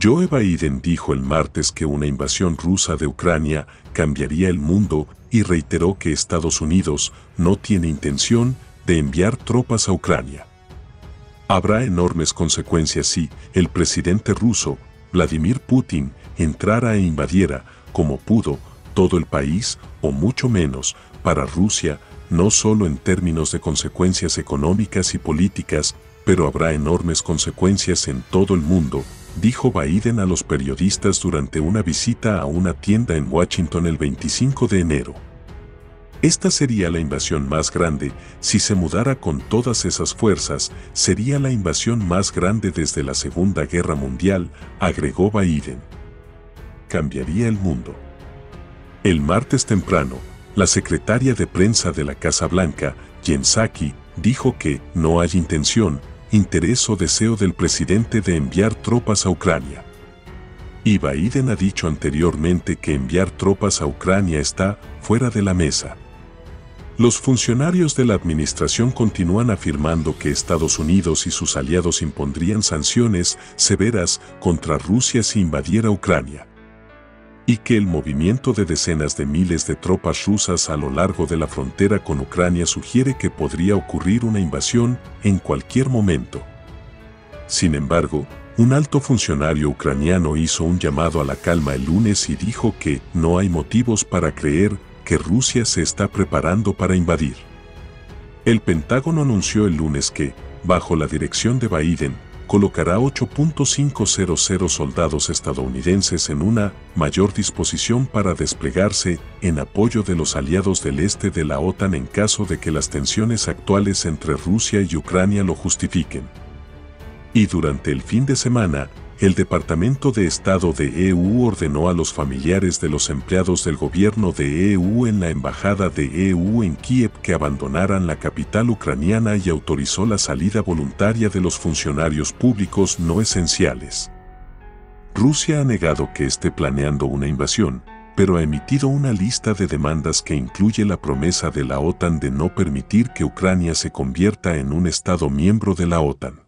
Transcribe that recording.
Joe Biden dijo el martes que una invasión rusa de Ucrania cambiaría el mundo y reiteró que Estados Unidos no tiene intención de enviar tropas a Ucrania. Habrá enormes consecuencias si el presidente ruso, Vladimir Putin, entrara e invadiera, como pudo, todo el país, o mucho menos, para Rusia, no solo en términos de consecuencias económicas y políticas, pero habrá enormes consecuencias en todo el mundo, dijo Biden a los periodistas durante una visita a una tienda en Washington el 25 de enero. Esta sería la invasión más grande, si se mudara con todas esas fuerzas, sería la invasión más grande desde la Segunda Guerra Mundial, agregó Biden. Cambiaría el mundo. El martes temprano, la secretaria de prensa de la Casa Blanca, Jen Psaki, dijo que no hay intención, interés o deseo del presidente de enviar tropas a Ucrania. Y Biden ha dicho anteriormente que enviar tropas a Ucrania está fuera de la mesa. Los funcionarios de la administración continúan afirmando que Estados Unidos y sus aliados impondrían sanciones severas contra Rusia si invadiera Ucrania y que el movimiento de decenas de miles de tropas rusas a lo largo de la frontera con Ucrania sugiere que podría ocurrir una invasión en cualquier momento. Sin embargo, un alto funcionario ucraniano hizo un llamado a la calma el lunes y dijo que no hay motivos para creer que Rusia se está preparando para invadir. El Pentágono anunció el lunes que, bajo la dirección de Biden, colocará 8.500 soldados estadounidenses en una mayor disposición para desplegarse en apoyo de los aliados del este de la OTAN en caso de que las tensiones actuales entre Rusia y Ucrania lo justifiquen. Y durante el fin de semana, el Departamento de Estado de EU ordenó a los familiares de los empleados del gobierno de EU en la Embajada de EU en Kiev que abandonaran la capital ucraniana y autorizó la salida voluntaria de los funcionarios públicos no esenciales. Rusia ha negado que esté planeando una invasión, pero ha emitido una lista de demandas que incluye la promesa de la OTAN de no permitir que Ucrania se convierta en un Estado miembro de la OTAN.